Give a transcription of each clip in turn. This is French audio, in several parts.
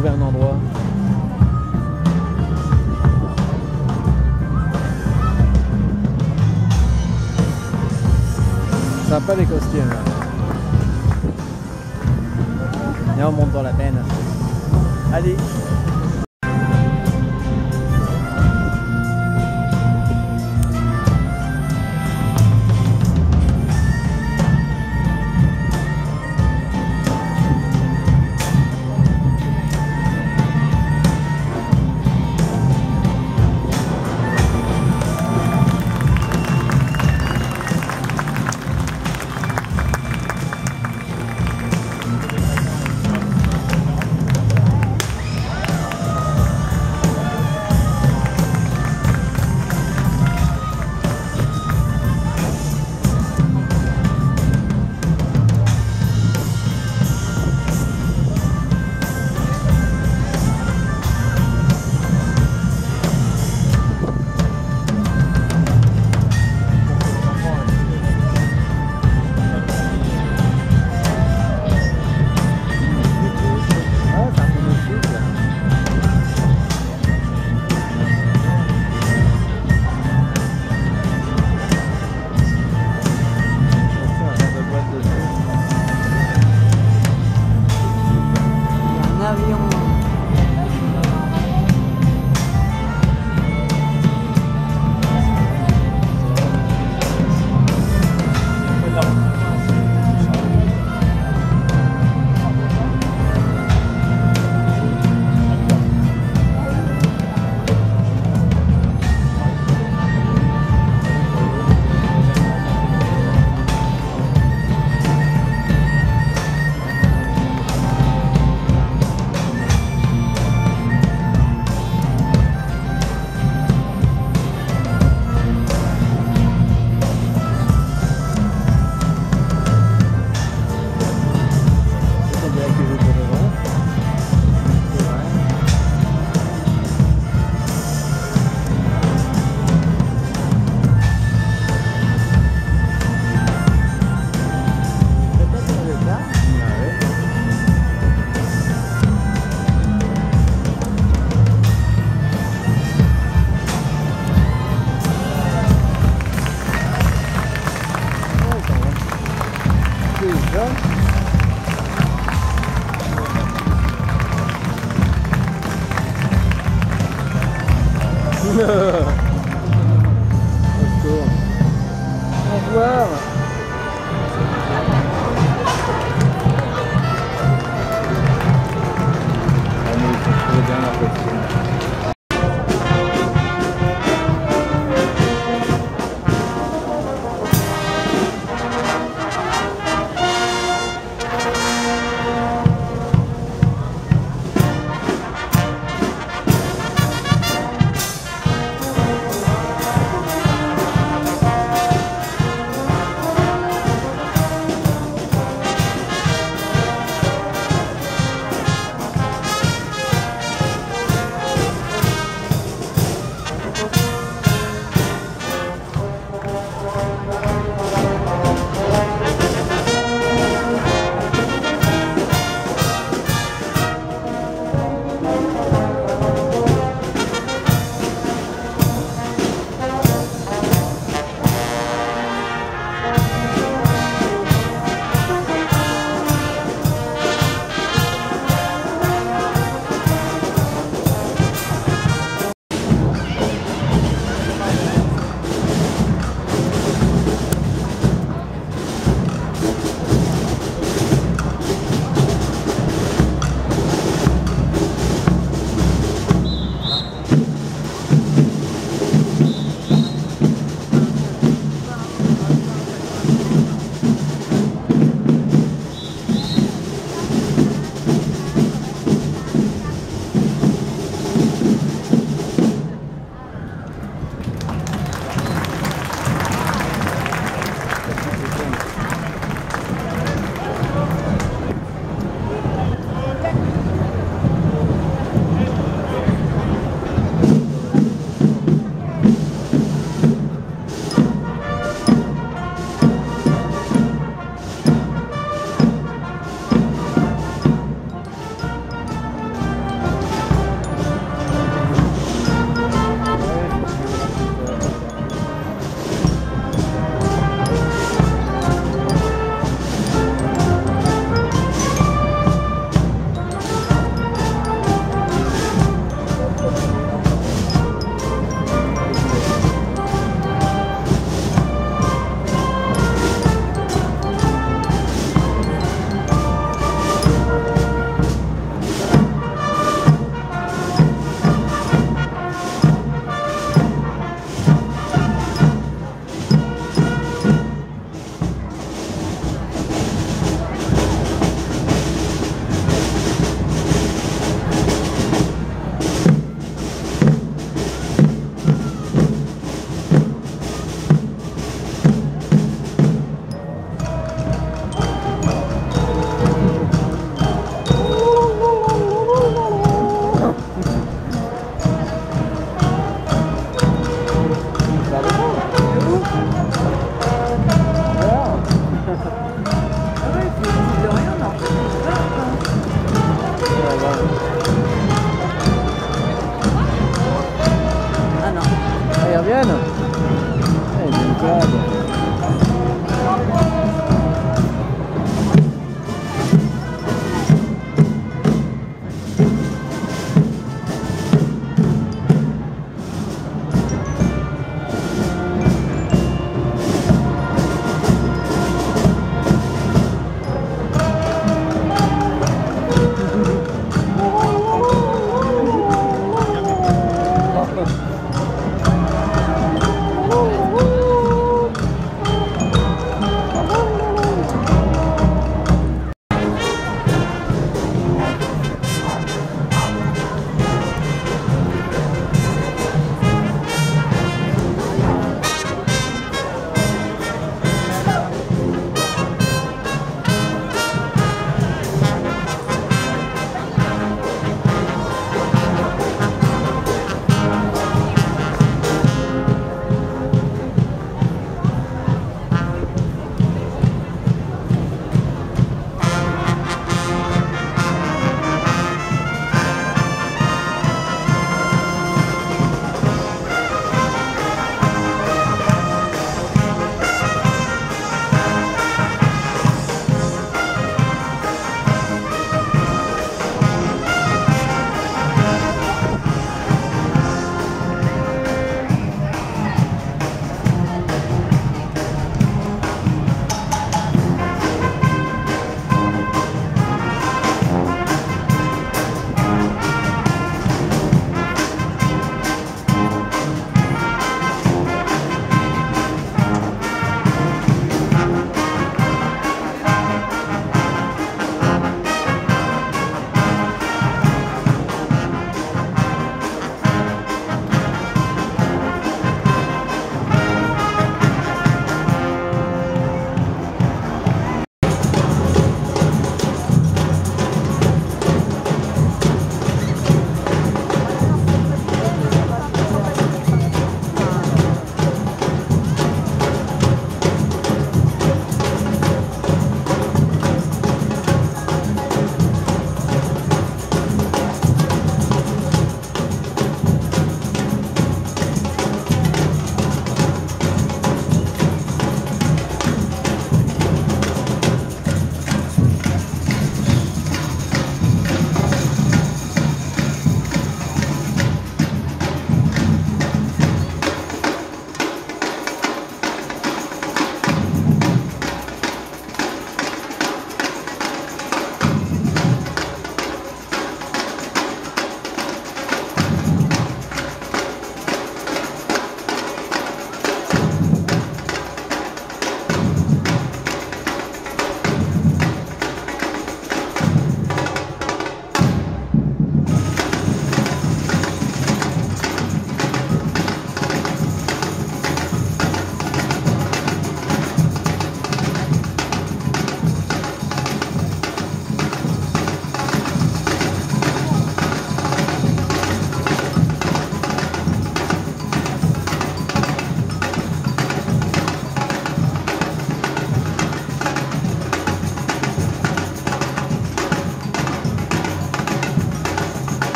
trouver un endroit. Pas les costumes là. Viens, on monte dans la peine. Allez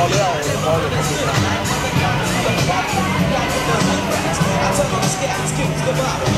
I told him to scat, to the bottom.